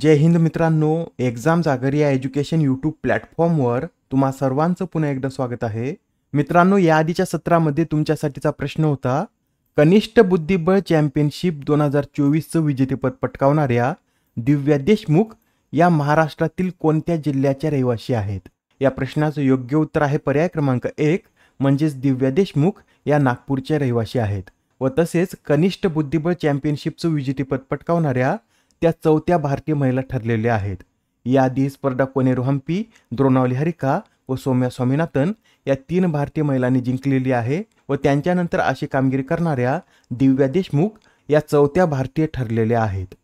जय हिंद मित्रांनो एक्झाम जागर या एज्युकेशन यूट्यूब प्लॅटफॉर्मवर तुम्हा सर्वांचं पुन्हा एकदा स्वागत आहे. मित्रांनो या आधीच्या सत्रामध्ये तुमच्यासाठीचा प्रश्न होता कनिष्ठ बुद्धिबळ चॅम्पियनशिप दोन हजार चोवीसचं विजेतेपद पटकावणाऱ्या दिव्या देशमुख या महाराष्ट्रातील कोणत्या जिल्ह्याच्या रहिवासी आहेत? या प्रश्नाचं योग्य उत्तर आहे पर्याय क्रमांक एक म्हणजेच दिव्या देशमुख या नागपूरच्या रहिवासी आहेत. व तसेच कनिष्ठ बुद्धिबळ चॅम्पियनशिपचं विजेतेपद पटकावणाऱ्या त्या चौथ्या भारतीय महिला ठरलेल्या आहेत. याआधी स्पर्धा कोनेरू हम्पी द्रोणावली हरिका व सौम्या स्वामीनाथन या तीन भारतीय महिलांनी जिंकलेली आहे व त्यांच्यानंतर अशी कामगिरी करणाऱ्या दिव्या देशमुख या चौथ्या भारतीय ठरलेल्या आहेत.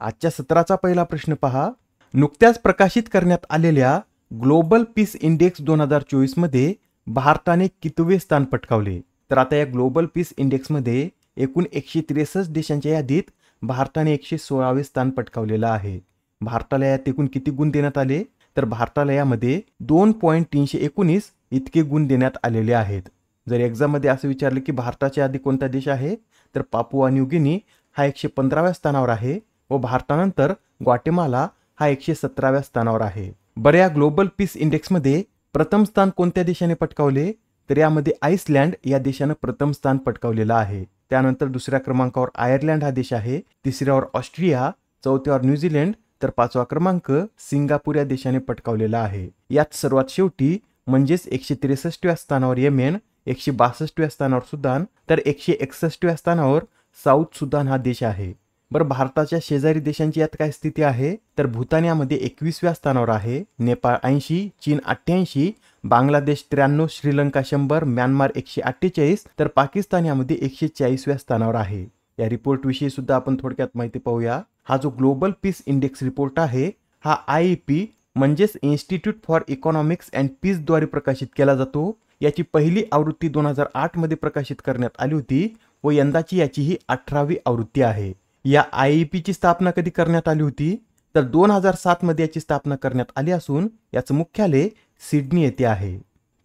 आजच्या सत्राचा पहिला प्रश्न पहा. नुकत्याच प्रकाशित करण्यात आलेल्या ग्लोबल पीस इंडेक्स दोन हजार चोवीसमध्ये भारताने कितवे स्थान पटकावले? तर आता या ग्लोबल पीस इंडेक्समध्ये एकूण एकशे त्रेसष्ट देशांच्या यादीत भारताने एकशे सोळावे स्थान पटकावलेलं आहे. भारताला यात एकूण किती गुण देण्यात आले? तर भारताला यामध्ये दोन पॉईंट तीनशे एकोणीस इतके गुण देण्यात आलेले आहेत. जर एक्झाममध्ये असं विचारलं की भारताच्या आधी कोणता देश आहे? तर पापुआ न्यूगिनी हा एकशे पंधराव्या स्थानावर आहे व भारतानंतर ग्वाटेमाला हा एकशे सतराव्या स्थानावर आहे. बरं या ग्लोबल पीस इंडेक्समध्ये प्रथम स्थान कोणत्या देशाने पटकावले? तर यामध्ये आईसलँड या देशानं प्रथम स्थान पटकावलेलं आहे. त्यानंतर दुसऱ्या क्रमांकावर आयर्लंड हा देश आहे तिसऱ्यावर ऑस्ट्रिया चौथ्यावर न्यूझीलंड तर पाचवा क्रमांक सिंगापूर या देशाने पटकावलेला आहे. यात सर्वात शेवटी म्हणजेच एकशे त्रेसष्टव्या स्थानावर येमेन एकशे बासष्टव्या स्थानावर सुदान तर एकशे एकसष्टव्या स्थानावर साऊथ सुदान हा देश आहे. बरं भारताच्या शेजारी देशांची यात काय स्थिती आहे? तर भूतान यामध्ये एकवीसव्या स्थानावर आहे नेपाळ ऐंशी चीन अठ्ठ्याऐंशी बांगलादेश त्र्याण्णव श्रीलंका शंभर म्यानमार एकशे अठ्ठेचाळीस तर पाकिस्तान यामध्ये एकशे चाळीसव्या स्थानावर आहे. या रिपोर्ट विषयी सुद्धा आपण थोडक्यात माहिती पाहूया. हा जो ग्लोबल पीस इंडेक्स रिपोर्ट आहे हा आय पी म्हणजेच इन्स्टिट्यूट फॉर इकॉनॉमिक्स अँड पीसद्वारे प्रकाशित केला जातो. याची पहिली आवृत्ती दोन हजार आठमध्ये प्रकाशित करण्यात आली होती व यंदाची याची ही अठरावी आवृत्ती आहे. या आय पीची स्थापना कधी करण्यात आली होती? तर दोन हजार सात मध्ये याची स्थापना करण्यात आली असून याचं मुख्यालय सिडनी येथे आहे.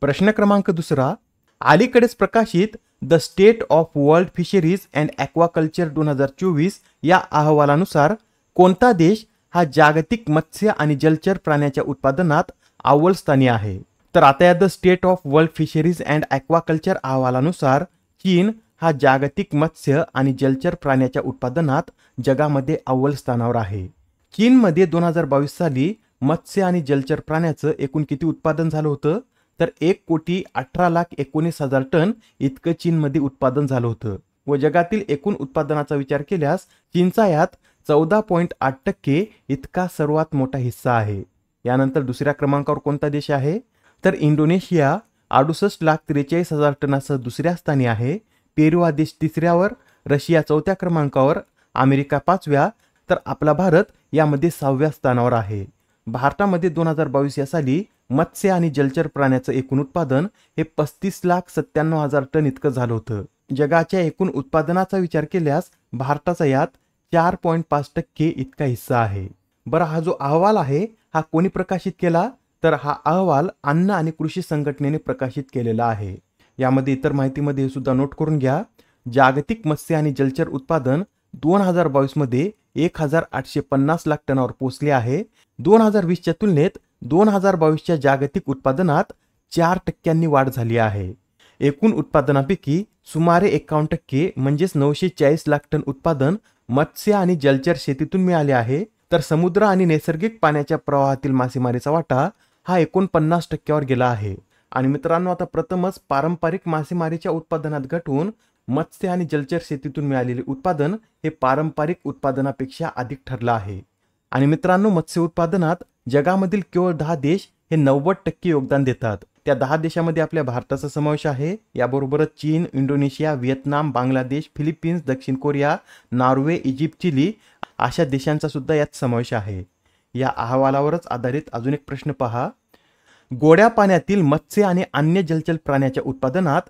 प्रश्न क्रमांक दुसरा अलीकडेच प्रकाशित the state of world fisheries and aquaculture दोन हजार चोवीस या अहवालानुसार कोणता देश हा जागतिक मत्स्य आणि जलचर प्राण्याच्या उत्पादनात अव्वल स्थानी आहे? तर आता या the state of world fisheries and aquaculture अहवालानुसार चीन हा जागतिक मत्स्य आणि जलचर प्राण्याच्या उत्पादनात जगामध्ये अव्वल स्थानावर आहे. चीनमध्ये दोन हजार बावीस साली मत्स्य आणि जलचर प्राण्याचं एकूण किती उत्पादन झालं होतं? तर एक कोटी अठरा लाख एकोणीस हजार टन इतकं चीनमध्ये उत्पादन झालं होतं. व जगातील एकूण उत्पादनाचा विचार केल्यास चीनचा यात चौदा पॉईंट आठ टक्के इतका सर्वात मोठा हिस्सा आहे. यानंतर दुसऱ्या क्रमांकावर कोणता देश आहे? तर इंडोनेशिया अडुसष्ट लाख त्रेचाळीस हजार टनासह दुसऱ्या स्थानी आहे. पेरू हा देश तिसऱ्यावर रशिया चौथ्या क्रमांकावर अमेरिका पाचव्या तर आपला भारत यामध्ये सहाव्या स्थानावर आहे. भारतामध्ये दोन हजार बावीस या साली मत्स्य आणि जलचर प्राण्याचं एकूण उत्पादन हे पस्तीस लाख सत्त्याण्णव हजार टन इतकं झालं होतं. जगाच्या एकूण उत्पादनाचा विचार केल्यास भारताचा यात चार पॉईंट पाच टक्के इतका हिस्सा आहे. बरं हा जो अहवाल आहे हा कोणी प्रकाशित केला? तर हा अहवाल अन्न आणि कृषी संघटनेने प्रकाशित केलेला आहे. यामध्ये इतर माहितीमध्ये सुद्धा नोट करून घ्या. जागतिक मत्स्य आणि जलचर उत्पादन दोन हजार बावीसमध्ये एक हजार आठशे पन्नास लाख टनावर पोहोचले आहे. दोन हजार वीसच्या तुलनेत दोन हजार बावीसच्या जागतिक उत्पादनात चार टक्क्यांनी वाढ झाली आहे. एकूण उत्पादनापैकी सुमारे एकावन्न टक्के म्हणजेच नऊशे चाळीस लाख टन उत्पादन मत्स्य आणि जलचर शेतीतून मिळाले आहे. तर समुद्र आणि नैसर्गिक पाण्याच्या प्रवाहातील मासेमारीचा वाटा हा एकोणपन्नास टक्क्यावर गेला आहे. आणि मित्रांनो आता प्रथमच पारंपरिक मासेमारीच्या उत्पादनात घटवून मत्स्य आणि जलचर शेतीतून मिळालेले उत्पादन हे पारंपरिक उत्पादनापेक्षा अधिक ठरलं आहे. आणि मित्रांनो मत्स्य उत्पादनात जगामधील केवळ दहा देश हे नव्वद टक्के योगदान देतात. त्या दहा देशामध्ये आपल्या भारताचा समावेश आहे. याबरोबरच चीन इंडोनेशिया व्हिएतनाम बांगलादेश फिलिपिन्स दक्षिण कोरिया नॉर्वे इजिप्त चिली अशा देशांचा सुद्धा यात समावेश आहे. या अहवालावरच आधारित अजून एक प्रश्न पहा. गोड्या पाण्यातील मत्स्य आणि अन्य जलचर प्राण्याच्या उत्पादनात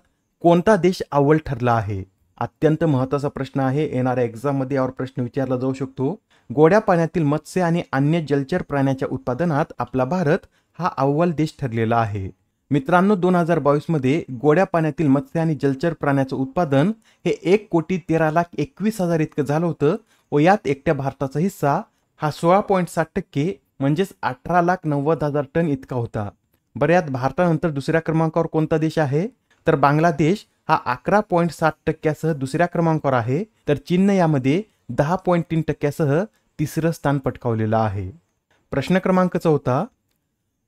कोणता देश अव्वल ठरला आहे? अत्यंत महत्त्वाचा प्रश्न आहे. येणाऱ्या एक्झाममध्ये यावर प्रश्न विचारला जाऊ शकतो. गोड्या पाण्यातील मत्स्य आणि अन्य जलचर प्राण्याच्या उत्पादनात आपला भारत हा अव्वल देश ठरलेला आहे. मित्रांनो दोन हजार बावीसमध्ये गोड्या पाण्यातील मत्स्य आणि जलचर प्राण्याचं उत्पादन हे एक कोटी तेरा लाख एकवीस हजार इतकं झालं होतं व यात एकट्या भारताचा हिस्सा हा सोळा पॉईंट साठ टक्के म्हणजेच अठरा लाख नव्वद हजार टन इतका होता. बऱ्यात भारतानंतर दुसऱ्या क्रमांकावर कोणता देश आहे? तर बांगलादेश हा अकरा पॉईंट सात टक्क्यासह दुसऱ्या क्रमांकावर आहे तर चीननं यामध्ये दहा पॉईंट तीन टक्क्यासह तिसरं स्थान पटकावलेलं आहे. प्रश्न क्रमांक चौथा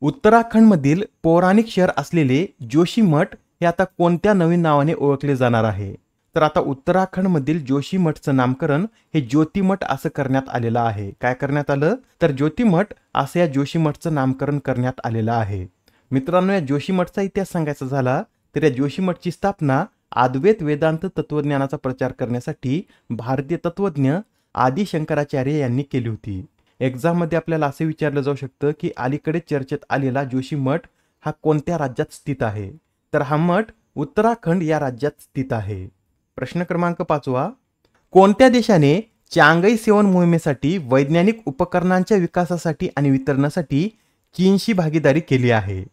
उत्तराखंडमधील पौराणिक शहर असलेले जोशीमठ हे आता कोणत्या नवीन नावाने ओळखले जाणार आहे? तर आता उत्तराखंडमधील जोशीमठचं नामकरण हे ज्योतिमठ असं करण्यात आलेलं आहे. काय करण्यात आलं? तर ज्योतिमठ असं या जोशीमठचं नामकरण करण्यात आलेलं आहे. मित्रांनो या जोशीमठचा इतिहास सांगायचा झाला तर या जोशी मठची स्थापना आद्वैत वेदांत तत्वज्ञानाचा प्रचार करण्यासाठी भारतीय तत्वज्ञ आदी शंकराचार्य यांनी केली होती. एक्झाममध्ये आपल्याला असं विचारलं जाऊ शकतं की अलीकडे चर्चेत आलेला जोशी मठ हा कोणत्या राज्यात स्थित आहे? तर हा मठ उत्तराखंड या राज्यात स्थित आहे. प्रश्न क्रमांक पाचवा. कोणत्या देशाने चांगई सेवन मोहिमेसाठी वैज्ञानिक उपकरणांच्या विकासासाठी आणि वितरणासाठी चीनशी भागीदारी केली आहे?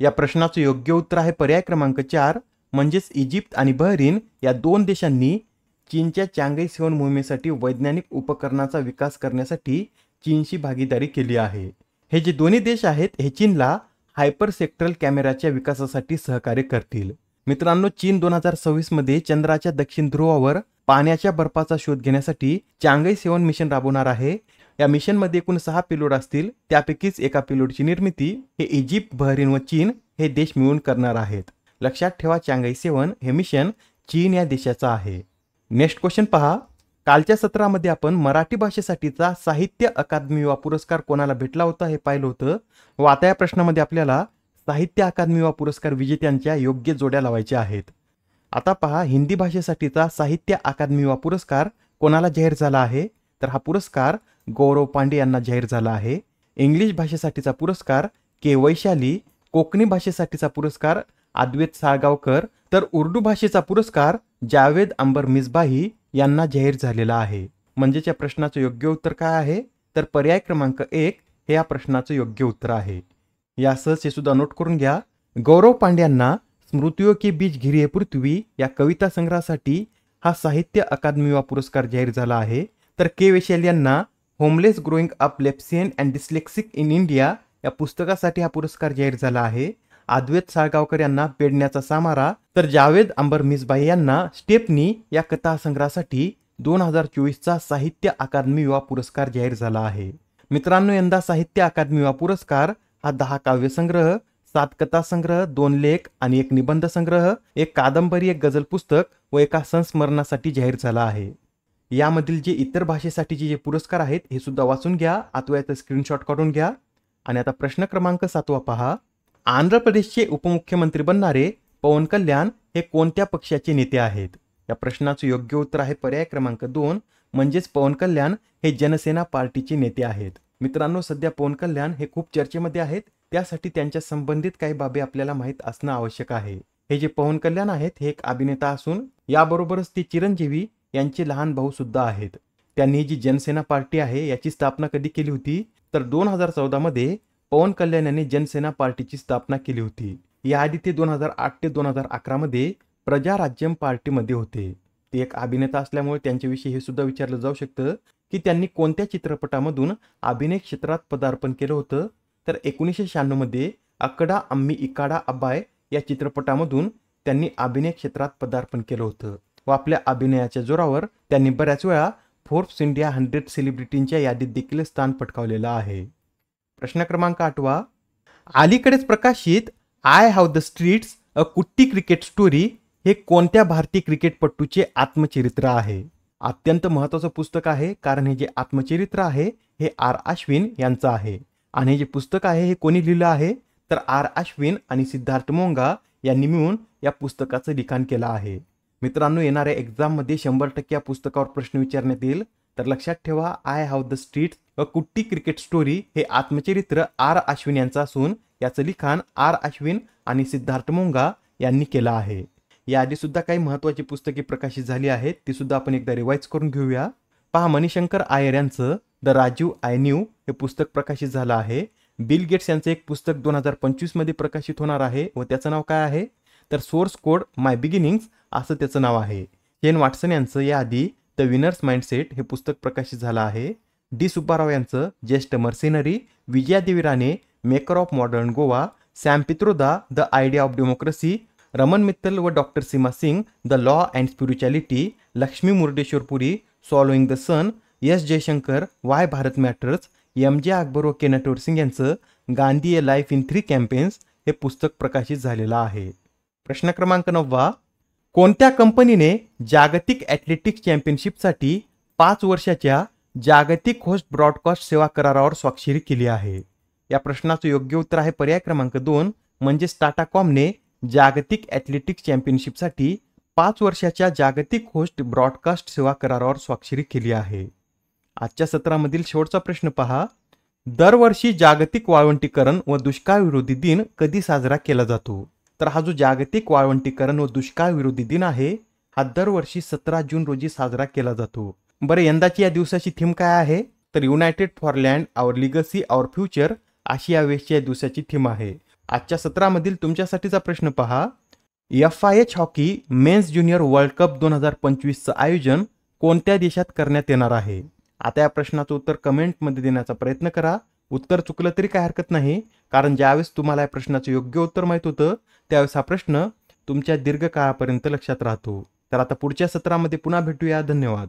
या प्रश्नाचं योग्य उत्तर आहे पर्याय क्रमांक चार म्हणजेच इजिप्त आणि बहरीन या दोन देशांनी चीनच्या चांगई सेवन मोहिमेसाठी वैज्ञानिक उपकरणाचा विकास करण्यासाठी चीनशी भागीदारी केली आहे. हे जे दोन्ही देश आहेत हे चीनला हायपर सेक्टरल कॅमेराच्या विकासासाठी सहकार्य करतील. मित्रांनो चीन दोन हजार सव्वीसमध्ये चंद्राच्या दक्षिण ध्रुवावर पाण्याच्या बर्फाचा शोध घेण्यासाठी चांगई सेवन मिशन राबवणार आहे. या मिशनमध्ये एकूण सहा पिलोड असतील. त्यापैकीच एका पिलोडची निर्मिती हे इजिप्त बहरीन व चीन हे देश मिळून करणार आहेत. लक्षात ठेवा चांगई सेवन हे मिशन चीन या देशाचं आहे. नेक्स्ट क्वेश्चन पहा. कालच्या सत्रामध्ये आपण मराठी भाषेसाठीचा साहित्य अकादमी वा पुरस्कार कोणाला भेटला होता हे पाहिलं होतं? व आता या प्रश्नामध्ये आपल्याला साहित्य अकादमी वा पुरस्कार विजेत्यांच्या योग्य जोड्या लावायच्या आहेत. आता पहा हिंदी भाषेसाठीचा साहित्य अकादमी वा पुरस्कार कोणाला जाहीर झाला आहे? तर हा पुरस्कार गौरव पांडे यांना जाहीर झाला आहे. इंग्लिश भाषेसाठीचा पुरस्कार के. वैशाली कोकणी भाषेसाठीचा पुरस्कार अद्वैत साळगावकर तर उर्दू भाषेचा पुरस्कार जावेद अंबर मिसबाही यांना जाहीर झालेला आहे. म्हणजेच या प्रश्नाचं योग्य उत्तर काय आहे? तर पर्याय क्रमांक एक हे या प्रश्नाचं योग्य उत्तर आहे. यासच हे सुद्धा नोट करून घ्या. गौरव पांड्यांना स्मृतियो की बीज घिरिये पृथ्वी या कविता संग्रहासाठी हा साहित्य अकादमी वा पुरस्कार जाहीर झाला आहे. तर के. वैशाल यांना homeless growing up lesbian and dyslexic in India या पुस्तकासाठी हा पुरस्कार जाहीर झाला आहे. अद्वैत साळगावकर यांना पेडण्याचा सामारा. तर जावेद अंबर मिसबाई यांना स्टेपनी या कथासंग्रहासाठी दोन हजार चोवीसचा साहित्य अकादमी युवा पुरस्कार जाहीर झाला आहे. मित्रांनो यंदा साहित्य अकादमी युवा पुरस्कार हा दहा काव्यसंग्रह सात कथासंग्रह दोन लेख आणि एक निबंध संग्रह एक कादंबरी एक गझल पुस्तक व एका संस्मरणासाठी जाहीर झाला आहे. यामधील जे इतर भाषेसाठीचे जे पुरस्कार आहेत हे सुद्धा वाचून घ्या आता याचा स्क्रीनशॉट काढून घ्या. आणि आता प्रश्न क्रमांक सातवा पहा. आंध्र प्रदेशचे उपमुख्यमंत्री बनणारे पवन कल्याण हे कोणत्या पक्षाचे नेते आहेत? या प्रश्नाचं योग्य उत्तर आहे पर्याय क्रमांक दोन. म्हणजेच पवन कल्याण हे जनसेना पार्टीचे नेते आहेत. मित्रांनो सध्या पवन कल्याण हे खूप चर्चेमध्ये आहेत. त्यासाठी त्यांच्या संबंधित काही बाबी आपल्याला माहीत असणं आवश्यक आहे. हे जे पवन कल्याण आहेत हे एक अभिनेता असून याबरोबरच ते चिरंजीवी यांचे लहान भाऊ सुद्धा आहेत. त्यांनी जी जनसेना पार्टी आहे याची स्थापना कधी केली होती? तर दोन हजार चौदा मध्ये पवन कल्याण यांनी जनसेना पार्टीची स्थापना केली होती. याआधी ते दोन हजार आठ ते दोन हजार अकरा मध्ये प्रजा राज्यम पार्टीमध्ये होते. ते एक अभिनेता असल्यामुळे त्यांच्याविषयी हे सुद्धा विचारलं जाऊ शकतं की त्यांनी कोणत्या चित्रपटामधून अभिनय क्षेत्रात पदार्पण केलं होतं? तर एकोणीसशे शहाण्णवमध्ये अकडा अम्मी इकाडा अब्बाय या चित्रपटामधून त्यांनी अभिनय क्षेत्रात पदार्पण केलं होतं. व आपल्या अभिनयाच्या जोरावर त्यांनी बऱ्याच वेळा फोर्ब्स इंडिया हंड्रेड सेलिब्रिटींच्या यादीत देखील स्थान पटकावलेलं आहे. प्रश्न क्रमांक आठवा. अलीकडेच प्रकाशित I have the streets a kutti cricket story हे कोणत्या भारतीय क्रिकेटपटूचे आत्मचरित्र आहे? अत्यंत महत्वाचं पुस्तक आहे कारण हे जे आत्मचरित्र आहे हे आर अश्विन यांचं आहे. आणि हे जे पुस्तक आहे हे कोणी लिहिलं आहे? तर आर अश्विन आणि सिद्धार्थ मोंगा यांनी मिळून या पुस्तकाचं लिखाण केलं आहे. मित्रांनो येणाऱ्या एक्झाममध्ये शंभर टक्के या पुस्तकावर प्रश्न विचारण्यात येईल. तर लक्षात ठेवा I have the street a kutti cricket story हे आत्मचरित्र आर अश्विन यांचं असून याचं लिखाण आर अश्विन आणि सिद्धार्थ मोंगा यांनी केलं आहे. याआधी सुद्धा काही महत्वाची पुस्तके प्रकाशित झाली आहेत ती सुद्धा आपण एकदा रिवाईज करून घेऊया. पहा मणिशंकर आयर यांचं द राजीव आय न्यू हे पुस्तक प्रकाशित झालं आहे. बिल गेट्स यांचं एक पुस्तक दोन हजार पंचवीसमध्ये प्रकाशित होणार आहे व त्याचं नाव काय आहे? तर सोर्स कोड माय बिगिनिंग्स असं त्याचं नाव आहे. एन वाटसन यांचं याआधी द विनर्स माइंडसेट हे पुस्तक प्रकाशित झालं आहे. डी सुब्बाराव यांचं just a mercenary Vijayadevi Rane maker of modern Goa Sam Pitroda the idea of democracy Raman Mittal व doctor Seema Singh the law and spirituality Lakshmi Murdeshwar Puri swallowing the sun S Jaishankar why Bharat matters M J Akbar व केनाटोर सिंग यांचं Gandhi a life in three campaigns हे पुस्तक प्रकाशित झालेलं आहे. प्रश्न क्रमांक नववा कोणत्या कंपनीने जागतिक ॲथलेटिक्स चॅम्पियनशिपसाठी पाच वर्षाच्या जागतिक होस्ट ब्रॉडकास्ट सेवा करारावर स्वाक्षरी केली आहे? या प्रश्नाचं योग्य उत्तर आहे पर्याय क्रमांक दोन म्हणजेच टाटा कॉमने जागतिक ॲथलेटिक्स चॅम्पियनशिपसाठी पाच वर्षाच्या जागतिक होस्ट ब्रॉडकास्ट सेवा करारावर स्वाक्षरी केली आहे. आजच्या सत्रामधील शेवटचा प्रश्न पहा. दरवर्षी जागतिक वाळवंटीकरण व दुष्काळ विरोधी दिन कधी साजरा केला जातो? तर हा जो जागतिक वाळवंटीकरण व दुष्काळ विरोधी दिन आहे हा दरवर्षी सतरा जून रोजी साजरा केला जातो. बरं यंदाची या दिवसाची थीम काय आहे? तर united for land our legacy our future अशी या वेळची या दिवसाची थीम आहे. आजच्या सत्रामधील तुमच्यासाठीचा प्रश्न पहा. F I H hockey men's junior world cup दोन हजार पंचवीसचं आयोजन कोणत्या देशात करण्यात येणार आहे? आता या प्रश्नाचं उत्तर कमेंटमध्ये देण्याचा प्रयत्न करा. उत्तर चुकलं तरी काय हरकत नाही. कारण ज्यावेळेस तुम्हाला या प्रश्नाचं योग्य उत्तर माहीत होतं त्यावेळेस हा प्रश्न तुमच्या दीर्घकाळापर्यंत लक्षात राहतो. तर आता पुढच्या सत्रामध्ये पुन्हा भेटूया. धन्यवाद.